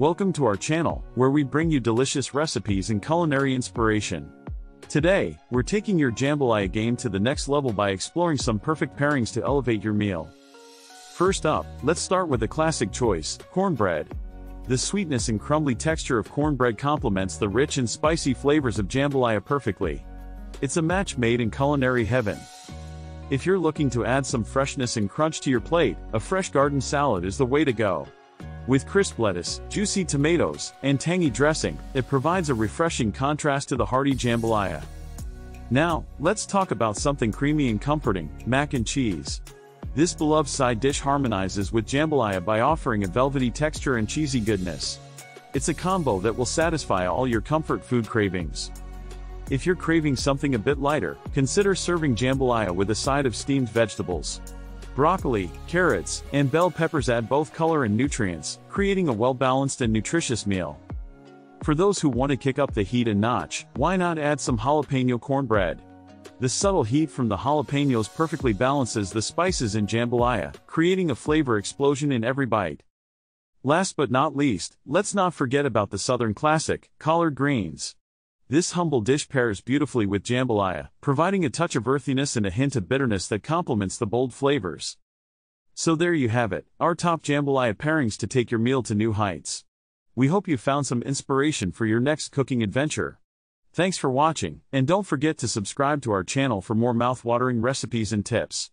Welcome to our channel, where we bring you delicious recipes and culinary inspiration. Today, we're taking your jambalaya game to the next level by exploring some perfect pairings to elevate your meal. First up, let's start with a classic choice, cornbread. The sweetness and crumbly texture of cornbread complements the rich and spicy flavors of jambalaya perfectly. It's a match made in culinary heaven. If you're looking to add some freshness and crunch to your plate, a fresh garden salad is the way to go. With crisp lettuce, juicy tomatoes, and tangy dressing, it provides a refreshing contrast to the hearty jambalaya. Now, let's talk about something creamy and comforting, mac and cheese. This beloved side dish harmonizes with jambalaya by offering a velvety texture and cheesy goodness. It's a combo that will satisfy all your comfort food cravings. If you're craving something a bit lighter, consider serving jambalaya with a side of steamed vegetables. Broccoli, carrots, and bell peppers add both color and nutrients, creating a well-balanced and nutritious meal. For those who want to kick up the heat a notch, why not add some jalapeno cornbread? The subtle heat from the jalapenos perfectly balances the spices in jambalaya, creating a flavor explosion in every bite. Last but not least, let's not forget about the southern classic, collard greens. This humble dish pairs beautifully with jambalaya, providing a touch of earthiness and a hint of bitterness that complements the bold flavors. So there you have it, our top jambalaya pairings to take your meal to new heights. We hope you found some inspiration for your next cooking adventure. Thanks for watching, and don't forget to subscribe to our channel for more mouth-watering recipes and tips.